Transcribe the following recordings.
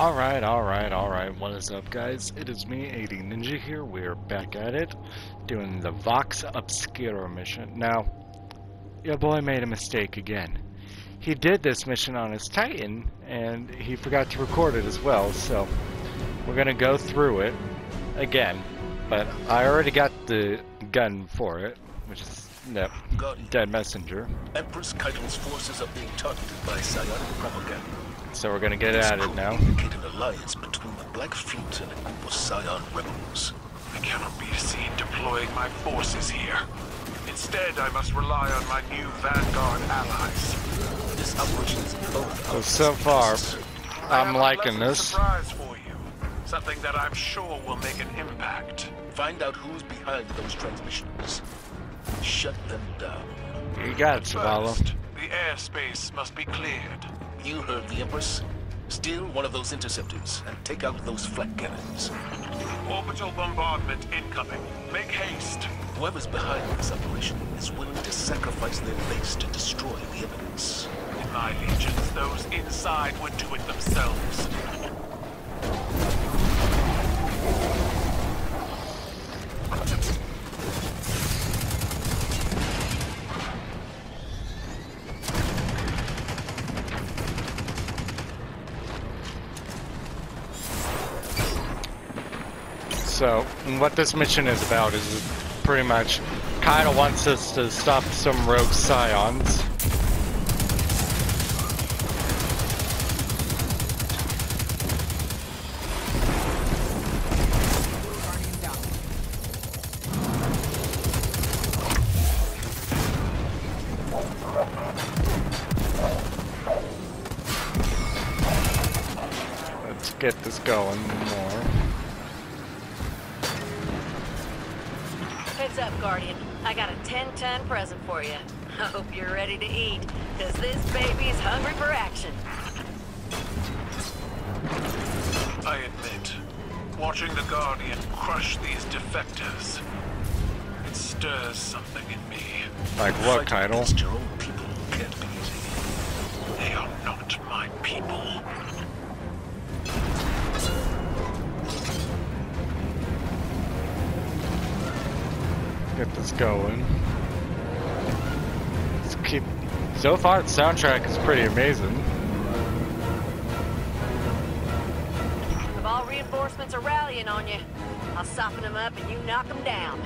Alright, alright, alright. What is up, guys? It is me, AD Ninja here. We're back at it, doing the Vox Obscura mission. Now, your boy made a mistake again. He did this mission on his Titan, and he forgot to record it as well, so we're gonna go through it again. But I already got the gun for it, which is that dead messenger. Empress Caiatl's forces are being targeted by psionic propaganda. So we're gonna get This at it now. an alliance between the Black Fleet and a group of Psion rebels. I cannot be seen deploying my forces here. Instead, I must rely on my new Vanguard allies. This operation is both So, so far, I I'm have a liking this. surprise for you. Something that I'm sure will make an impact. Find out who's behind those transmissions. Shut them down. You got it, Zavala. First, the airspace must be cleared. You heard the Empress. Steal one of those interceptors and take out those flak cannons. Orbital bombardment incoming. Make haste. Whoever's behind this operation is willing to sacrifice their base to destroy the evidence. In my legions, those inside would do it themselves. So, what this mission is about is pretty much Kaido wants us to stop some rogue psions. Let's get this going more. Guardian. I got a 10-ton present for you. I hope you're ready to eat, because this baby's hungry for action. I admit, watching the Guardian crush these defectors, it stirs something in me. Like what, Fighting Kaido? your own people can't be easy. They are not my people. Get this going. Let's keep. So far, the soundtrack is pretty amazing. The ball reinforcements are rallying on you, I'll soften them up and you knock them down.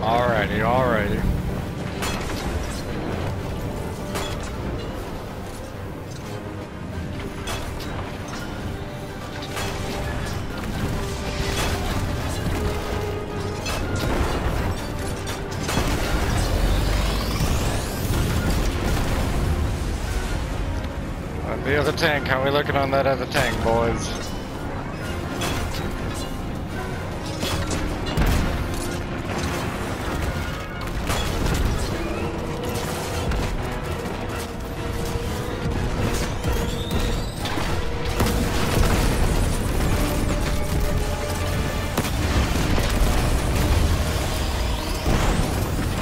Alrighty, alrighty. Tank, how we looking on that other tank, boys?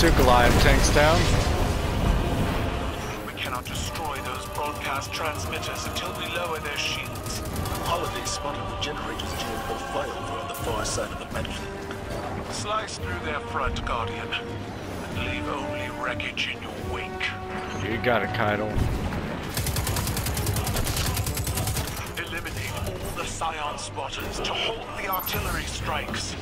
Two Goliath tanks down. Broadcast transmitters until we lower their shields. Holliday spotted the generators GMO flyover on the far side of the battlefield. Slice through their front, Guardian, and leave only wreckage in your wake. You got it, Kaido. Eliminate all the Psion spotters to halt the artillery strikes.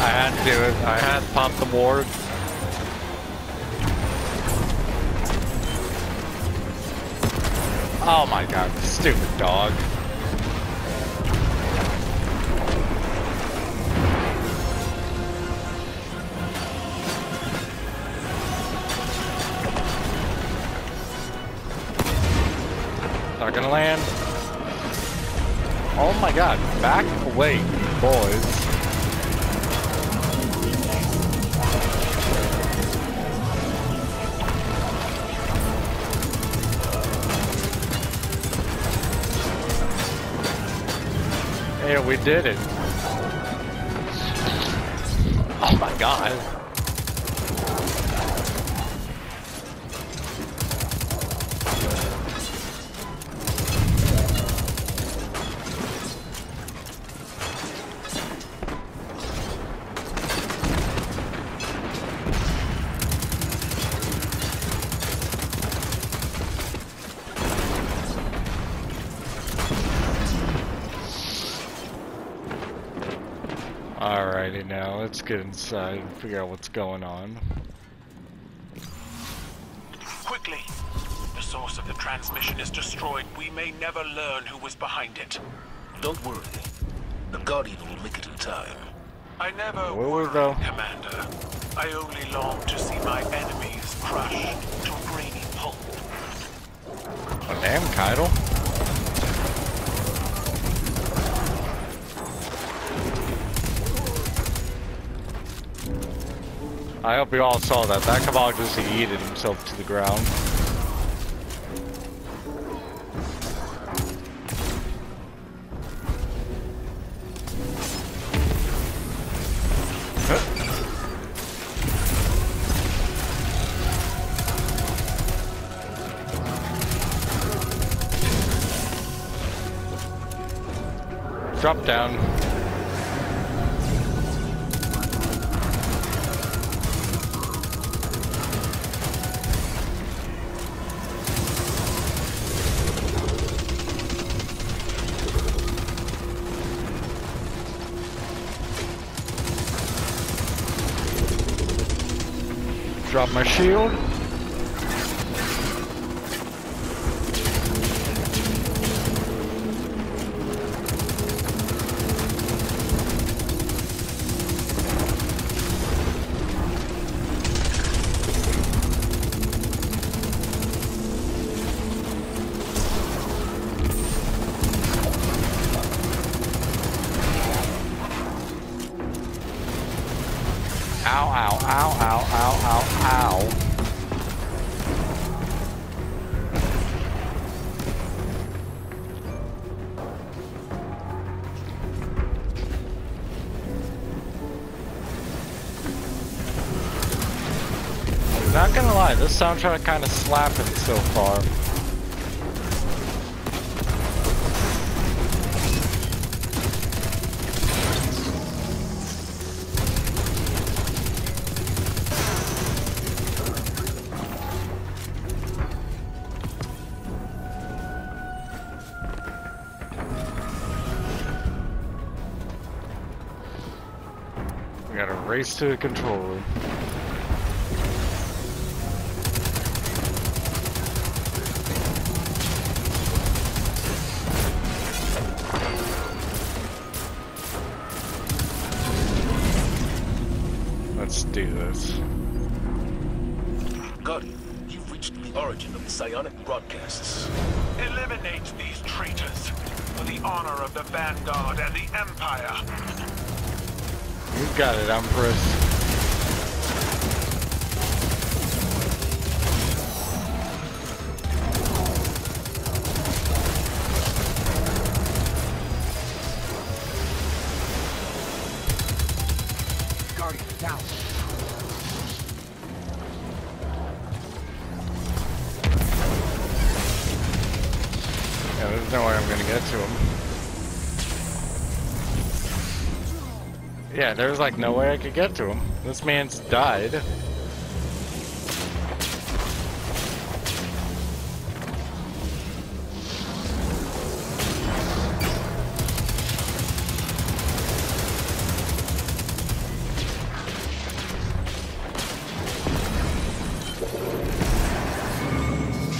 I had to do it. I had to pop the ward. Oh my god, stupid dog. Not gonna land. Oh my god, back away, boys. we did it. Oh my god. Alrighty now, let's get inside and figure out what's going on. Quickly! The source of the transmission is destroyed. We may never learn who was behind it. Don't worry. The Guardian will make it in time. I never Will we, worry, though? Commander. I only long to see my enemies crushed to a grainy pulp. Oh, damn, Keitel. I hope you all saw that. That Cabal just yeeted himself to the ground. Drop down. Drop my shield. Ow, ow, ow, ow, ow. Not gonna lie, this soundtrack kind of slapping so far. Race to the control room. Let's do this. Guardian, you've reached the origin of the psionic broadcasts. Eliminate these traitors for the honor of the Vanguard and the Empire. You got it, Empress. Yeah, there's no way I'm gonna get to him. Yeah, there's like no way I could get to him. This man's died.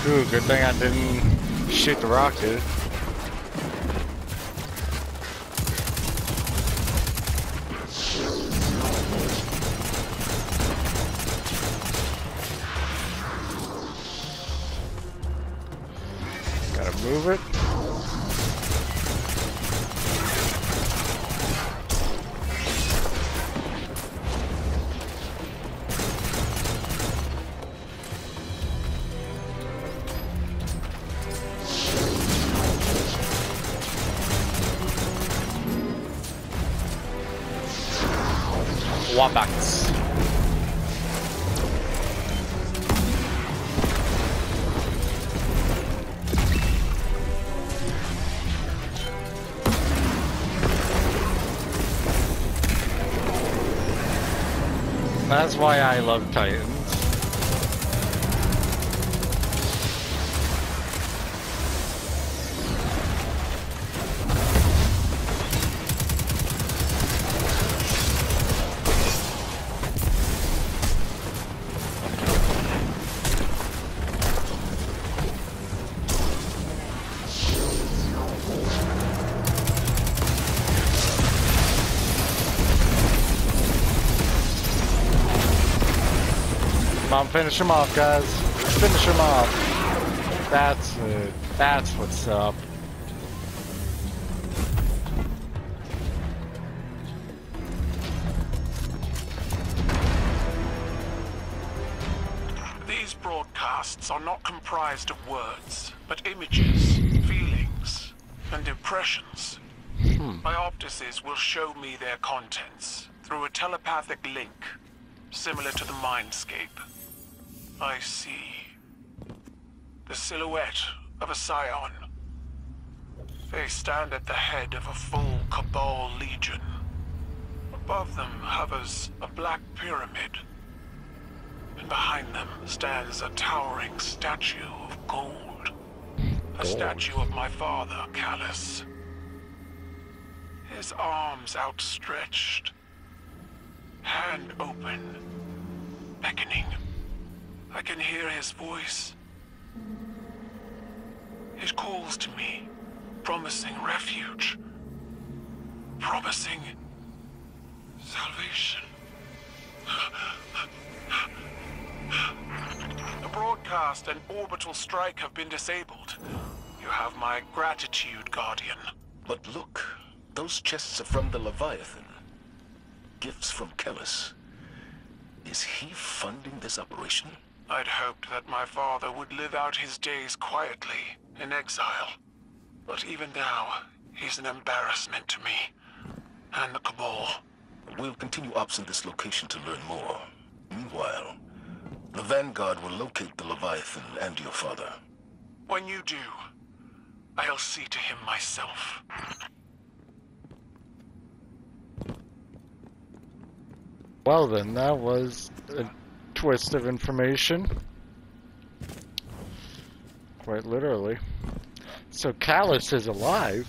Ooh, good thing I didn't shoot the rocket. move it. Wombat That's why I love Titans. Finish him off, guys. Finish him off. That's it. That's what's up. These broadcasts are not comprised of words, but images, feelings, and impressions. Hmm. My optices will show me their contents through a telepathic link, similar to the mindscape. I see. The silhouette of a Psion. They stand at the head of a full Cabal legion. Above them hovers a black pyramid and behind them stands a towering statue of gold. A statue of my father, Calus. His arms outstretched, hand open, beckoning. Can hear his voice. It calls to me, promising refuge, promising salvation. The broadcast and orbital strike have been disabled. You have my gratitude, Guardian. But look, those chests are from the Leviathan. Gifts from Calus. Is he funding this operation? I'd hoped that my father would live out his days quietly, in exile. But even now, he's an embarrassment to me. And the Cabal. We'll continue ops in this location to learn more. Meanwhile, the Vanguard will locate the Leviathan and your father. When you do, I'll see to him myself. Well then, that was a twist of information. Quite literally. So Calus is alive.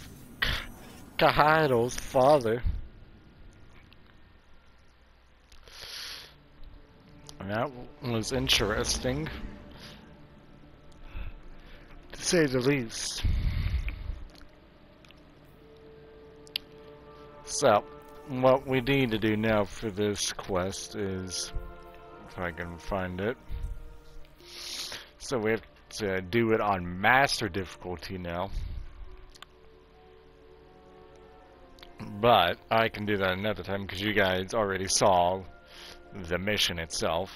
Kahado's father. That was interesting. To say the least. So, what we need to do now for this quest is, if I can find it. So we have to do it on master difficulty now. But I can do that another time because you guys already saw the mission itself.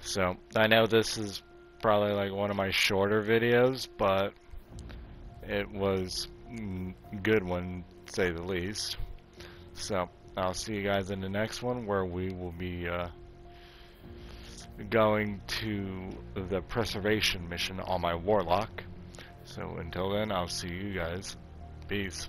So I know this is probably like one of my shorter videos, but it was good one, say the least. So I'll see you guys in the next one where we will be uh, going to the preservation mission on my warlock. So until then, I'll see you guys. Peace.